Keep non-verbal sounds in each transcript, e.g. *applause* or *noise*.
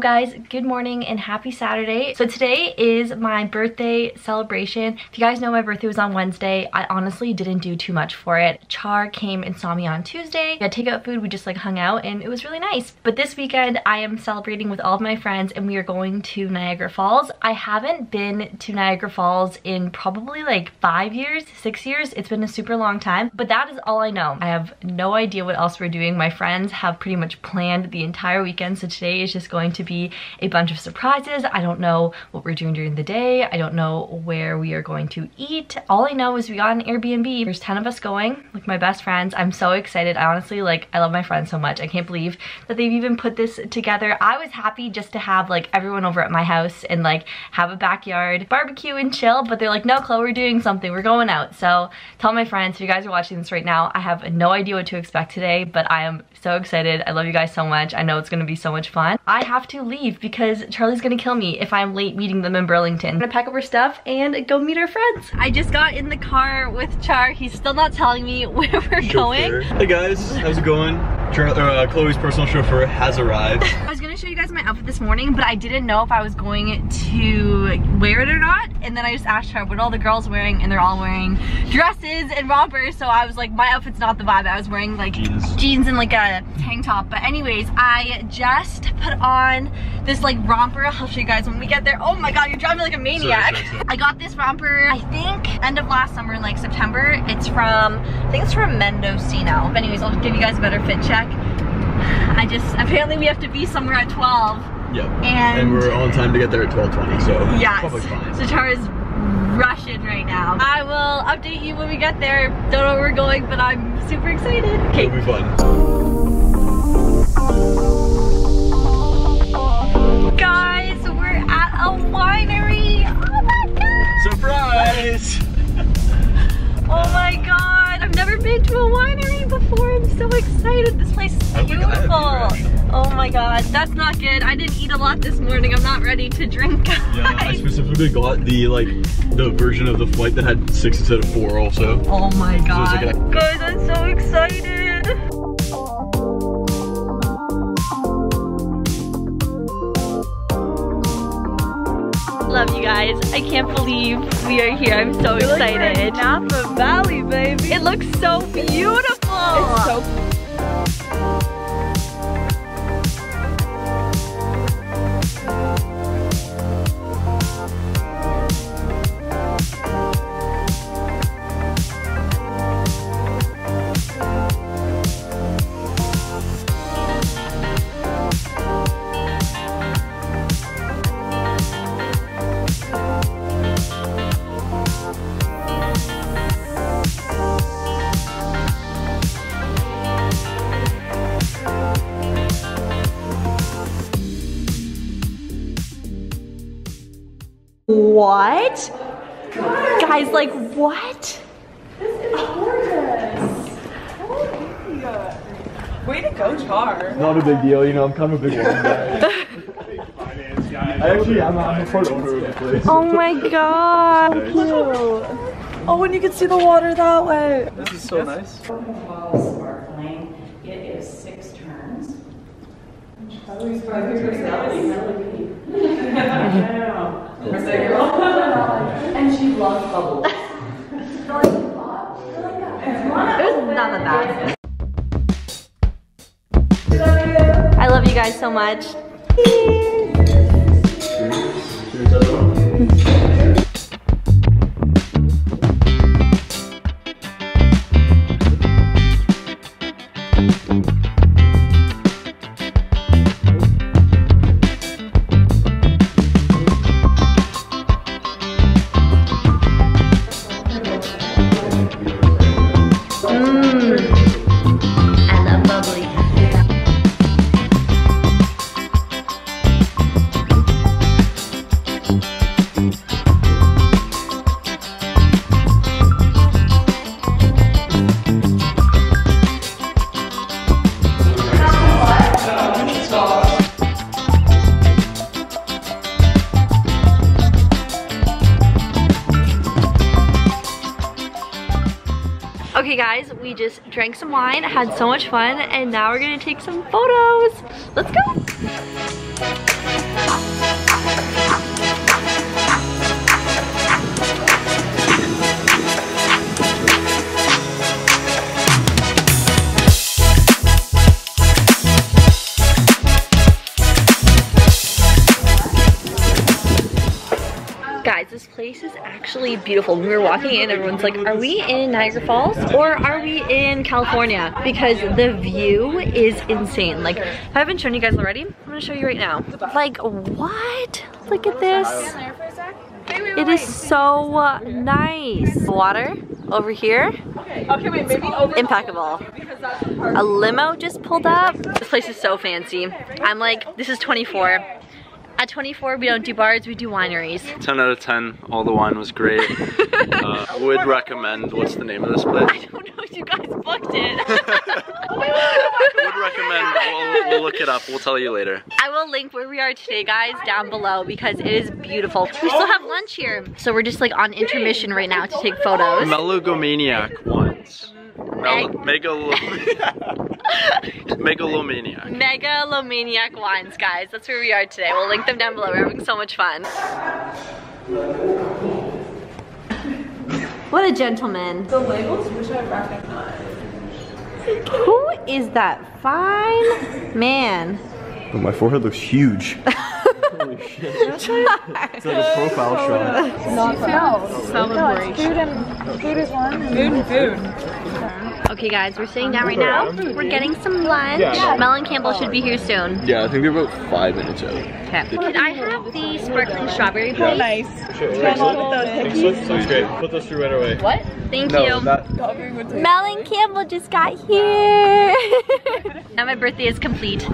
Guys, good morning and happy Saturday. So today is my birthday celebration. If you guys know my birthday was on Wednesday, I honestly didn't do too much for it. Char came and saw me on Tuesday. We had takeout food, we just like hung out and it was really nice. But this weekend I am celebrating with all of my friends and we are going to Niagara Falls. I haven't been to Niagara Falls in probably like five years, six years. It's been a super long time, but that is all I know. I have no idea what else we're doing. My friends have pretty much planned the entire weekend, so today is just going to be a bunch of surprises. I don't know what we're doing during the day. I don't know where we are going to eat. All I know is we got an Airbnb. There's 10 of us going, like my best friends. I'm so excited. I honestly, like, I love my friends so much. I can't believe that they've even put this together. I was happy just to have like everyone over at my house and like have a backyard barbecue and chill, but they're like, no, Chloe, we're doing something. We're going out. So tell my friends, if you guys are watching this right now, I have no idea what to expect today, but I am so excited. I love you guys so much. I know it's gonna be so much fun. I have to leave because Charlie's gonna kill me if I'm late meeting them in Burlington. I'm gonna pack up our stuff and go meet our friends. I just got in the car with Char. He's still not telling me *laughs* where we're Chauffeur. going. Hey guys, how's it going? Uh, Chloe's personal chauffeur has arrived. *laughs* I was gonna show you guys my outfit this morning, but I didn't know if I was going to wear it or not. And then I just asked her what all the girls were wearing, and they're all wearing dresses and rompers. So I was like, my outfit's not the vibe. I was wearing like Jeans. jeans and like a tank top. But anyways, I just put on this like romper. I'll show you guys when we get there. Oh my god, you're driving like a maniac. sorry, sorry. I got this romper, I think, end of last summer in like September. It's from, I think it's from Mendocino. But anyways, I'll give you guys a better fit check. I just, apparently we have to be somewhere at 12. Yep. And- and we're on time to get there at 12:20, so Yes. probably fine. So Chara's rushing right now. I will update you when we get there. Don't know where we're going, but I'm super excited. Okay. It'll be fun. Guys, we're at a winery. Oh my god. Surprise! *laughs* Oh my god. I've never been to a winery so excited. This place is I don't think I have beautiful. Oh my god. That's not good. I didn't eat a lot this morning. I'm not ready to drink, guys. *laughs* Yeah, I specifically got the like the version of the flight that had six instead of four also. Oh my it's god. like a- Guys, I'm so excited. Love you guys. I can't believe we are here. I'm so excited. Napa Valley, baby. It looks so beautiful. It's so What? Guys, like what? This is gorgeous. Oh, yeah. Way to go, Char. Not a big deal, you know, I'm kind of a big wine guy. *laughs* I actually, I'm, I'm a part owner of the place. Oh my god. Oh, and you can see the water that way. This is so nice. sparkling. It is six turns. *laughs* *laughs* Oh. *laughs* and she loves bubbles. *laughs* It was not that bad. I love you guys so much. *laughs* drank some wine, had so much fun, and now we're gonna take some photos. Let's go. Beautiful. We were walking in, everyone's like, are we in Niagara Falls or are we in California? Because the view is insane. Like, I haven't shown you guys already. I'm gonna show you right now. Like, what? Look at this. It is so nice. Water over here. Okay, wait, maybe over. Impeccable. A limo just pulled up. This place is so fancy. I'm like, this is 24. At 24, we don't do bars, we do wineries. 10 out of 10. All the wine was great. *laughs* uh, would recommend. What's the name of this place? I don't know if you guys booked it. *laughs* I would recommend. We'll, we'll look it up. We'll tell you later. I will link where we are today, guys, down below because it is beautiful. We still have lunch here. So we're just like on intermission right now to take photos. Melogomaniac wines. Mel- Megalo- *laughs* Megalomaniac. Megalomaniac wines, guys. That's where we are today. We'll link them down below. We're having so much fun. What a gentleman. The labels, which I recognize. Who is that fine man? But my forehead looks huge. *laughs* Holy shit. It's like a profile shot. Okay, guys, we're sitting down right now. We're getting some lunch. Yeah. Mel and Campbell should be here soon. Yeah, I think they're about five minutes out. Okay. Can I have the sparkling strawberry, please? Nice. Please, great. Put those through right away. What? Thank you. that, Mel and Campbell just got here. *laughs* now my birthday is complete. *laughs*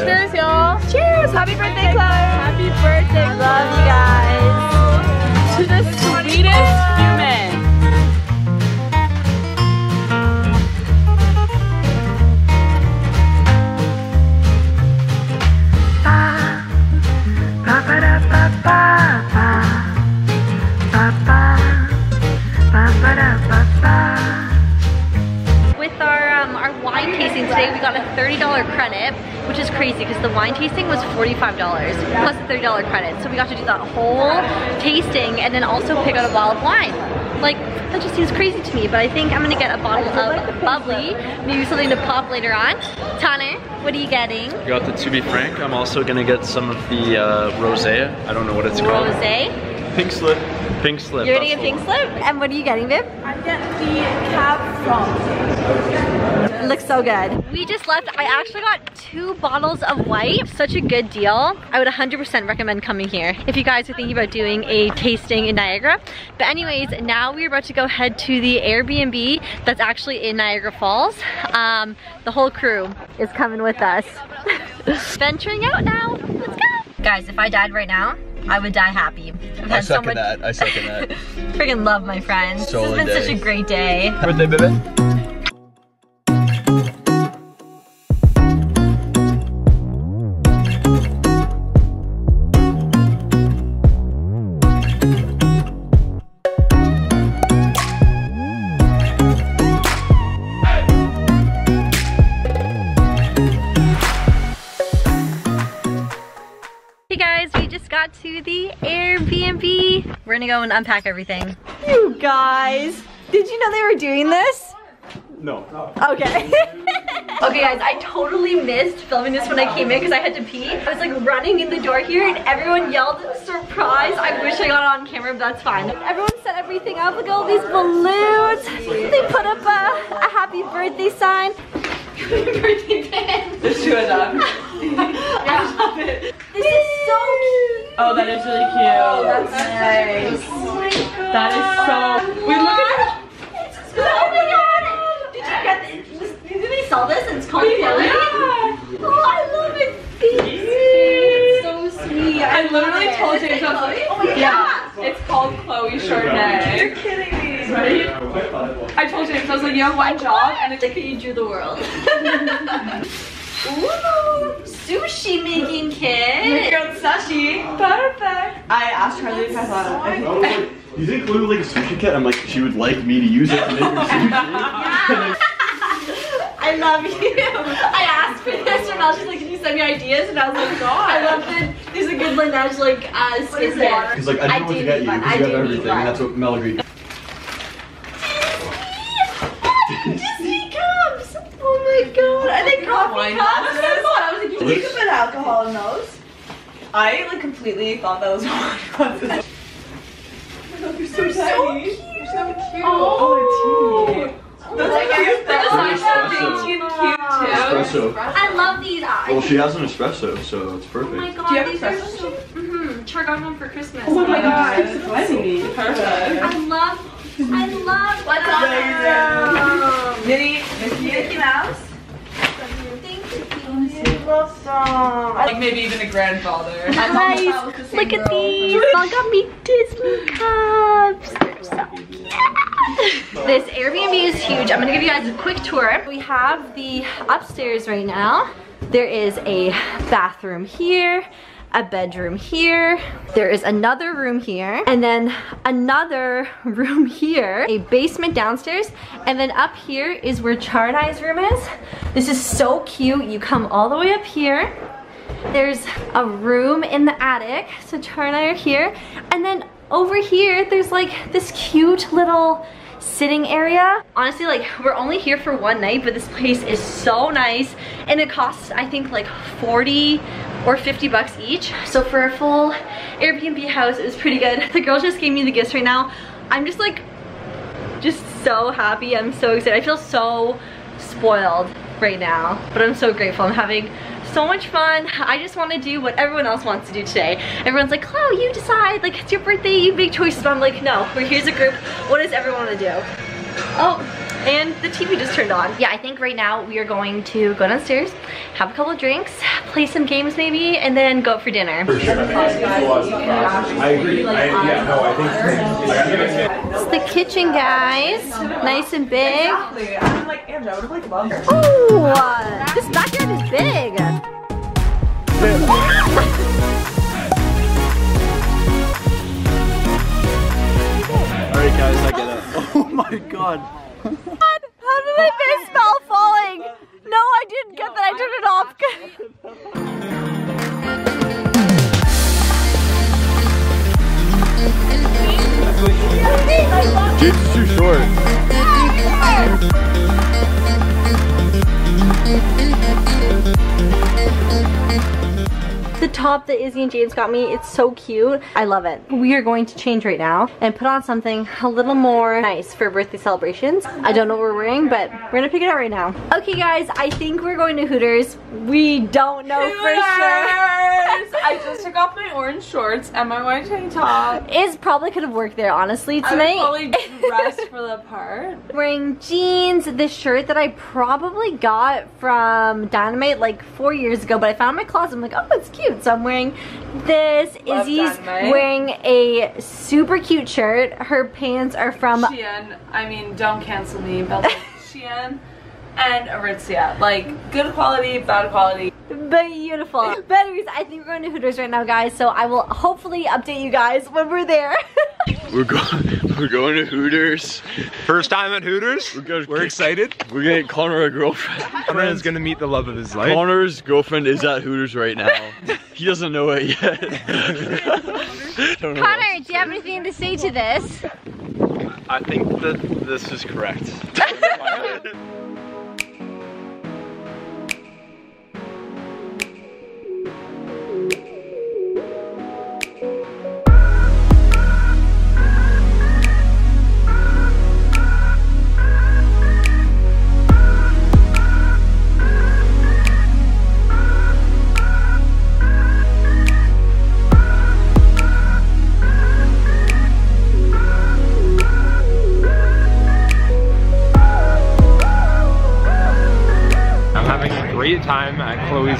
Cheers, y'all. Cheers. Happy birthday, Claire. Happy birthday. Love you guys. To the sweetest human. With our um, our wine tasting today, we got a $30 credit, which is crazy because the wine tasting was $45 plus a $30 credit. So we got to do that whole tasting and then also pick out a bottle of wine. Like, that just seems crazy to me, but I think I'm gonna get a bottle of bubbly, maybe something to pop later on. Tanner, what are you getting? You got the To Be Frank. I'm also gonna get some of the uh, rosé. I don't know what it's called. Rosé. pink slip. Pink slip. You're getting a pink one. slip? And what are you getting, babe? I'm getting the cab franc. It looks so good. We just left. I actually got two bottles of white. Such a good deal. I would 100% recommend coming here if you guys are thinking about doing a tasting in Niagara. But anyways, now we're about to go head to the Airbnb that's actually in Niagara Falls. Um, the whole crew is coming with us. *laughs* Venturing out now. Let's go. Guys, if I died right now, I would die happy. I've had so much I second that. *laughs* freaking love, my friends. This has Solid been such a great day. Birthday, baby. Gonna go and unpack everything. You guys, did you know they were doing this? No. Okay. *laughs* Okay guys, I totally missed filming this when I came in because I had to pee. I was like running in the door here and everyone yelled in surprise. I wish I got it on camera, but that's fine. Everyone set everything up. Look at all these balloons. They put up a, a happy birthday sign. *laughs* Happy birthday pin. There's two of them. I love it. This is so cute. Oh, that is really cute. Oh, That's nice. Oh my god. That is so. We look at Oh my god! Did you get this? Did they sell this and it's called Chloe? Oh, I love it. It's so sweet. I literally it. told Is it James Chloe? oh my yeah, god. it's called Chloe Chardonnay. You're kidding me. Right? I told James, I was like, you have one job, and it's Like you drew the world. *laughs* Ooh, sushi making kit. Girl. Perfect. I asked Charlie if I thought I was like, you think Chloe would like a sushi kit? I'm like, she would like me to use it to make her sushi. *laughs* I love you. I asked for this and I was just like, can you send me ideas? And I was like, God. I love that there's a good Laneige like uh, skit there. He's like, I know what to get you because you have everything, and that's what Mel agreed. Disney cups! Oh my god, are they coffee cups? I was like, you You put alcohol in those. I like completely thought that was *laughs* wine glasses. They're so tiny. You're so cute. Oh. they're teeny. That's cute. That's Espresso. so cute, cute too. Espresso. I love these eyes. Well, she has an espresso, so it's perfect. Oh my god, Do you have these are espresso? so. Mm-hmm. Char got one for Christmas. Oh my god. Funny. Perfect. I love, I love What's on Amazing. Minnie, Mickey, Mickey Mouse. Like maybe even a grandfather. *laughs* Nice. Look at these. Mom got me Disney cups. They're so cute. This Airbnb is huge. I'm gonna give you guys a quick tour. We have the upstairs right now. There is a bathroom here, a bedroom here. There is another room here, and then another *laughs* room here, a basement downstairs, and then up here is where Char and I's room is. This is so cute. You come all the way up here. There's a room in the attic, so Char and I are here. And then over here, there's like this cute little sitting area. Honestly, like we're only here for one night, but this place is so nice. And it costs, I think like 40 or 50 bucks each. So for a full Airbnb house, it was pretty good. *laughs* The girls just gave me the gifts right now. I'm just like, just so happy. I'm so excited. I feel so spoiled right now, but I'm so grateful. I'm having so much fun. I just want to do what everyone else wants to do today. Everyone's like, Chloe, you decide. Like, it's your birthday, you make choices. But I'm like, no, we're here's a group. What does everyone want to do? Oh, and the TV just turned on. Yeah, I think right now we are going to go downstairs, have a couple drinks, play some games maybe, and then go out for dinner. For sure. I agree. I, yeah, no, I think. It's the kitchen, guys. Nice and big. Exactly. I'm like, Andrew, I would have like loved her. Ooh, uh, this backyard is big. Alright, guys, I get it. *laughs* Oh my god. How did I miss Mel falling? No, I didn't get that. I turned it off. Jake's too short. *laughs* top that Izzy and James got me, it's so cute. I love it. We are going to change right now and put on something a little more nice for birthday celebrations. I don't know what we're wearing, but we're gonna pick it out right now. Okay guys, I think we're going to Hooters. We don't know for sure. *laughs* I just took off my orange shorts and my white tank top. Is probably could have worked there honestly I tonight. was probably dressed *laughs* for the part. wearing jeans, this shirt that I probably got from Dynamite like four years ago, but I found in my closet. I'm like, oh, it's cute. So I'm wearing this. Love Izzy's Dynamite. wearing a super cute shirt. Her pants are from Shein, I mean, don't cancel me, but like *laughs* Shein and Aritzia. Like, good quality, bad quality. beautiful. But anyways, I think we're going to Hooters right now, guys. So I will hopefully update you guys when we're there. *laughs* We're going. *laughs* We're going to Hooters. First time at Hooters. We're, gonna, We're excited. We're gonna Connor a girlfriend. Connor's gonna meet the love of his life. Connor's girlfriend is at Hooters right now. *laughs* he doesn't know it yet. Don't. Connor, do you have anything to say to this? I think that this is correct.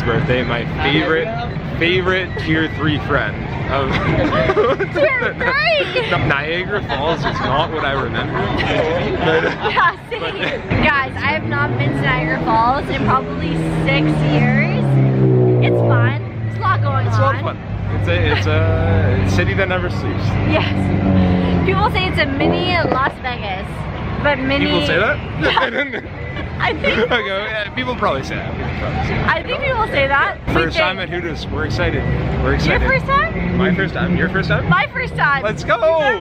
Having a great time at Chloe's birthday. My favorite, favorite tier three friend of *laughs* *laughs* Niagara Falls is not what I remember. *laughs* Yeah, same. Guys, I have not been to Niagara Falls in probably six years. It's fun. There's a lot going It's a on. lot of fun. It's a it's a city that never sleeps. Yes. People say it's a mini Las Vegas, but mini. People say that? *laughs* I think. okay, yeah, people probably say that. People probably say that. I think people say that. First think- time at Hooters. We're excited. We're excited. Your first time? My first time. Your first time? My first time. Let's go!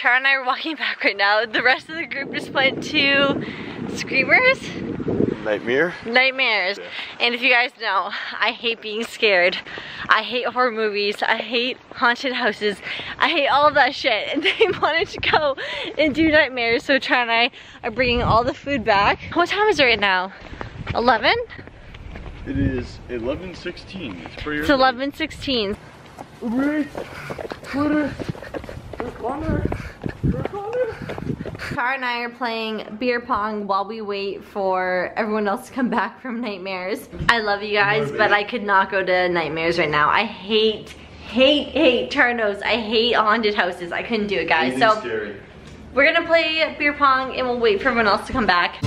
Char and I are walking *laughs* back right now. The rest of the group just went to Screamers? Nightmare. Nightmares. And if you guys know, I hate being scared. I hate horror movies. I hate haunted houses. I hate all of that shit. And *laughs* they wanted to go and do nightmares, so Char and I are bringing all the food back. What time is it right now? 11? It is 11:16. It's pretty It's 11.16. Cara and I are playing beer pong while we wait for everyone else to come back from Nightmares. I love you guys, but I could not go to Nightmares right now. I hate, hate, hate Charnos. I hate haunted houses. I couldn't do it, guys. Anything So scary. we're gonna play beer pong and we'll wait for everyone else to come back.